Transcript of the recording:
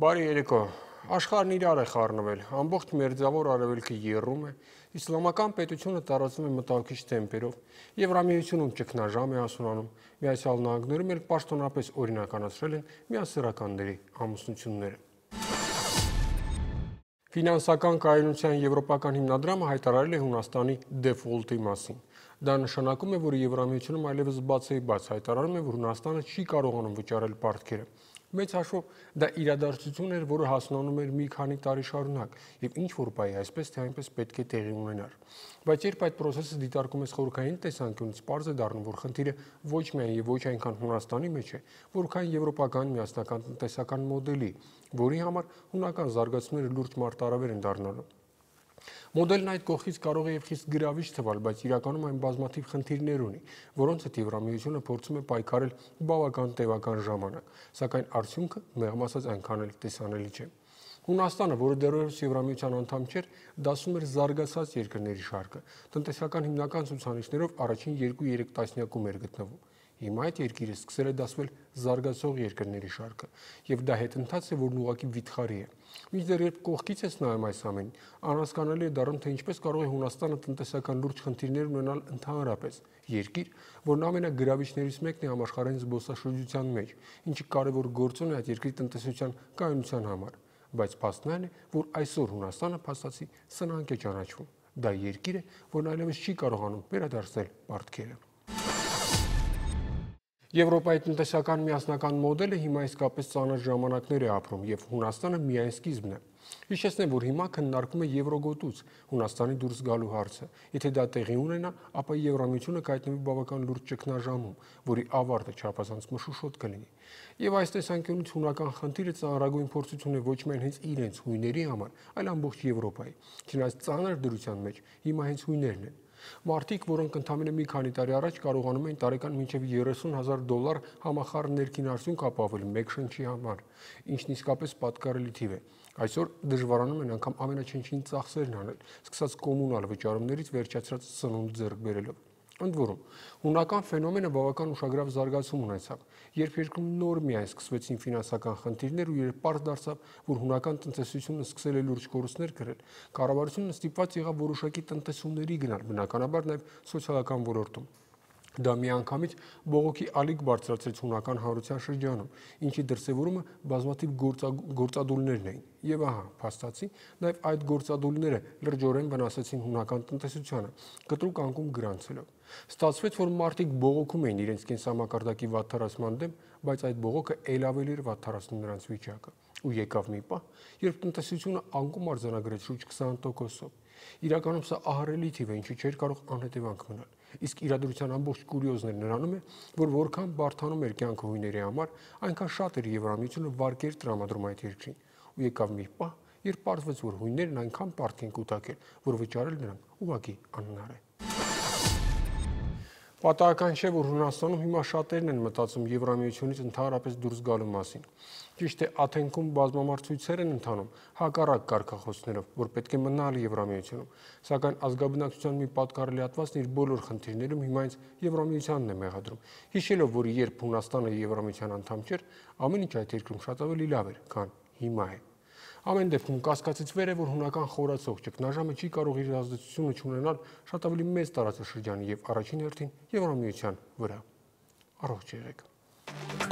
Բարի երեկո։ Աշխարհն իրար է խառնվել։ Ամբողջ մերձավոր արևելքը եռում է, իսլամական պետությունը տարածվում է մտահոգիչ տեմպերով, Եվրամիությունում ճգնաժամ է ասունանում, Միացյալ Նահանգներում էլ պաշտոնապես օրինականացրել են միասեռականների ամուսնությունները։ Ֆինանսական կայունության եվրոպական հիմնադրամը հայտարարել է Հունաստանի դեֆոլտի մասին։ Դա նշանակում է, որ Եվրամիությունում այլևս բաց է բաց հայտարարում է, որ Հունաստանը չի կարողանում վճարել պարտքերը։ Մեծ հաշվով դա իրադարձություն էր, որը հասնանում էր մի քանի տարի շարունակ եւ ինչ որ բայ այսպես թե այնպես պետք է տեղի ունենար։ Բայց երբ այդ process-ը դիտարկում ես խորհրդային տեսանկյունից, པարզ է դառնում, որ խնդիրը ոչ միայն եւ ոչ այնքան Հունաստանի մեջ է, որքան եվրոպական միասնական տնտեսական մոդելի, որի համար հունական զարգացումները լուրջ մարտարավեր են դառնալու։ Մոդելն այդ կողքից կարող է եւ խիստ գրավիչ թվալ, բայց իրականում այն բազմաթիվ խնդիրներ ունի, որոնց հետ Եվրամիությունը փորձում է պայքարել բավական տևական ժամանակ, սակայն արդյունքը մեղմ ասած այնքան էլ տեսանելի չէ։ Հունաստանը, որը դեռևս Եվրամիության անդամ չէր, դասում էր զարգացած երկրների շարքը։ Տնտեսական հիմնական ցուցանիշներով առաջին 2-3 տասնյակում էր գտնվում։ Հիմա այդ երկիրը սկսել է դասվել զարգացող երկրների շարքը, եւ դա հետընթաց է, որն ուղղակի վիթխարի է։ Մինչդեռ երբ կողքից ես նայում այս ամենին, անհասկանալի է դառնում, թե ինչպես կարող է Հունաստանը տնտեսական լուրջ խնդիրներ ունենալ ընդհանրապես։ Երկիր, որն ամենագրավիչներից մեկն է համաշխարհային զբոսաշրջության մեջ, ինչը կարևոր գործոն է այդ երկրի տնտեսության կայունության համար բայց փաստն այն է, որ այսօր Հունաստանը փաստացի սնանկ է ճանաչվում։ Դա երկիր է, որն այլևս չի կարողանում վերադարձնել պարտքերը։ Եվրոպայի տնտեսական միասնական մոդելը հիմա իսկապես ծանր ժամանակներ է ապրում եւ Հունաստանը միայն սկիզբն է։ Հիշեցնեմ, որ հիմա քննարկում է Եվրոգոտուց Հունաստանի դուրս գալու հարցը։ Եթե դա տեղի ունենա, ապա Եվրամիությունը կայտնվի բավական լուրջ ճգնաժամում, որի ավարտը չափազանց մշուշոտ կլինի։ Եվ այս տեսանկյունից հունական խնդիրը ծանրագույն փորձություն է ոչ միայն հենց իրենց հույների համար, այլ ամբողջ Եվրոպայի։ Չնայած ծանր դրության մեջ հիմա հենց հույներն են Մարդիկ, որոնք ընդամենը մի քանի տարի առաջ կարողանում էին տարեկան մինչև 30000 դոլար համախառն ներքին արդյունք ապահովել մեկ շնչի համար, ինչն իսկապես պատկառելի թիվ է։ Այսօր դժվարանում են անգամ ամենաչնչին ծախսերն անել, սկսած կոմունալ վճարումներից վերջացրած սնունդ ձեռք բերելով։ Ընդ որում, հունական ֆենոմենը բավական ուշագրավ զարգացում ունեցավ, երբ երկրում նոր միայն սկսվեցին ֆինանսական խնդիրներ ու երբ պարզ դարձավ, որ հունական տնտեսությունը սկսել է լուրջ կորուստներ կրել, կառավարությունը ստիպված եղավ որոշակի տնտեսումների գնալ, բնականաբար նաև սոցիալական ոլորտում։ Դա միանգամից բողոքի ալիք բարձրացրեց հունական հանրության շրջանում, ինչի դրսևորումը բազմաթիվ գործադուլներն էին։ Եվ ահա, փաստացի, նաև այդ գործադուլները լրջորեն վնասեցին հունական տնտեսությանը, կտրուկ անկում գրանցելով։ Ստացվեց, որ մարդիկ բողոքում էին իրենց կենսամակարդակի վատթարացման դեմ, բայց այդ բողոքը ել ավելի էր վատթարացնում նրանց վիճակը։ Ու եկավ մի պահ, երբ տնտեսությունը անկում արձանագրեց շուրջ 20%-ով։ Իրականում սա ահռելի թիվ է, ինչը չէր կարող անհետևանք մնալ։ Իսկ իրադրության ամբողջ կուրիոզն նրանում է, որ որքան բարթանում էր կյանքը հույների համար, այնքան շատ էր Եվրամիությունը վարկեր տրամադրում այդ երկրին։ Ու եկավ մի պահ, երբ պարզվեց, որ հույներն այնքան բարդ են կուտակել, որ վճարել նրանք ուղղակի անհնար է։ Պատահական չէ, որ Հունաստանում հիմա շատերն են մտածում Եվրամիությունից ընդհանրապես դուրս գալու մասին։ Ճիշտ է, Աթենքում բազմամարդ ցույցեր են ընթանում հակառակ կարգախոսներով, որ պետք է մնալ Եվրամիությունում, սակայն ազգաբնակչության մի պատկառելի հատվածն իր բոլոր խնդիրներում հիմա ինձ Եվրամիությանն է մեղադրում, հիշելով, որ երբ Հունաստանը Եվրամիության անդամ չէր, ամեն ինչ այդ երկրում շատ ավելի լավ էր, քան հիմա է։ Ամեն դեպքում կասկածից վեր է, որ հունական խորացող ճգնաժամը չի կարող իր ազդեցությունը չունենալ շատ ավելի մեծ տարածաշրջանի եւ առաջին հերթին Եվրամիության վրա։ Առողջ եղեք։